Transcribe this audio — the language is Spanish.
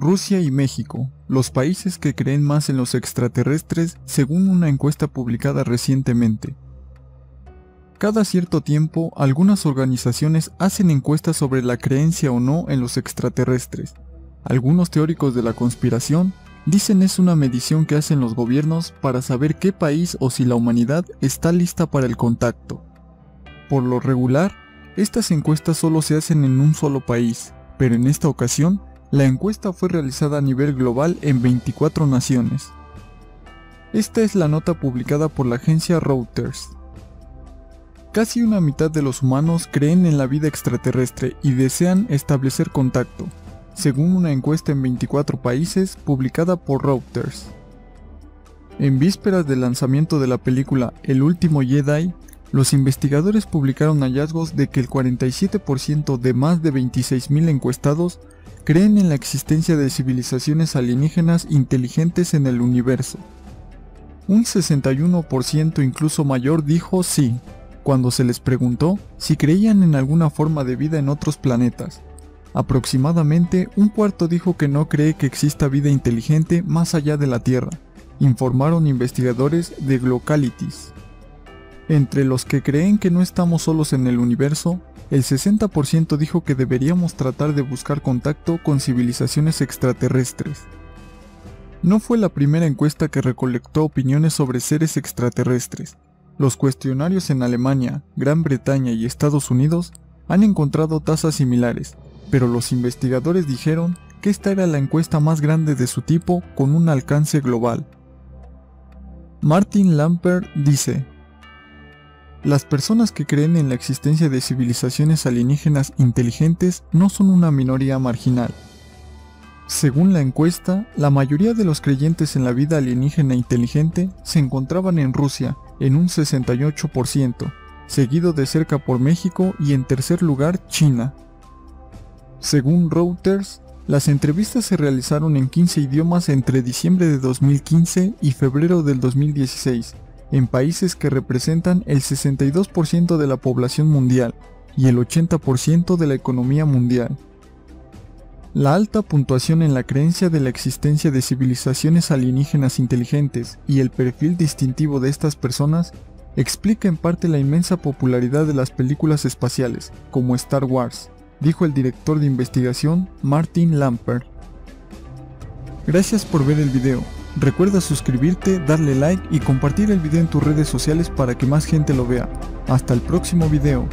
Rusia y México, los países que creen más en los extraterrestres según una encuesta publicada recientemente. Cada cierto tiempo, algunas organizaciones hacen encuestas sobre la creencia o no en los extraterrestres. Algunos teóricos de la conspiración dicen es una medición que hacen los gobiernos para saber qué país o si la humanidad está lista para el contacto. Por lo regular, estas encuestas solo se hacen en un solo país, pero en esta ocasión, la encuesta fue realizada a nivel global en 24 naciones. Esta es la nota publicada por la agencia Reuters. Casi una mitad de los humanos creen en la vida extraterrestre y desean establecer contacto, según una encuesta en 24 países publicada por Reuters. En vísperas del lanzamiento de la película El último Jedi, los investigadores publicaron hallazgos de que el 47% de más de 26.000 encuestados creen en la existencia de civilizaciones alienígenas inteligentes en el universo. Un 61% incluso mayor dijo sí, cuando se les preguntó si creían en alguna forma de vida en otros planetas. Aproximadamente un cuarto dijo que no cree que exista vida inteligente más allá de la Tierra, informaron investigadores de Glocalities. Entre los que creen que no estamos solos en el universo, el 60% dijo que deberíamos tratar de buscar contacto con civilizaciones extraterrestres. No fue la primera encuesta que recolectó opiniones sobre seres extraterrestres. Los cuestionarios en Alemania, Gran Bretaña y Estados Unidos han encontrado tasas similares, pero los investigadores dijeron que esta era la encuesta más grande de su tipo con un alcance global. Martin Lamper dice, las personas que creen en la existencia de civilizaciones alienígenas inteligentes no son una minoría marginal. Según la encuesta, la mayoría de los creyentes en la vida alienígena inteligente se encontraban en Rusia, en un 68%, seguido de cerca por México y en tercer lugar China. Según Reuters, las entrevistas se realizaron en 15 idiomas entre diciembre de 2015 y febrero del 2016 en países que representan el 62% de la población mundial y el 80% de la economía mundial. La alta puntuación en la creencia de la existencia de civilizaciones alienígenas inteligentes y el perfil distintivo de estas personas explica en parte la inmensa popularidad de las películas espaciales, como Star Wars, dijo el director de investigación Martin Lampert. Gracias por ver el video. Recuerda suscribirte, darle like y compartir el video en tus redes sociales para que más gente lo vea. Hasta el próximo video.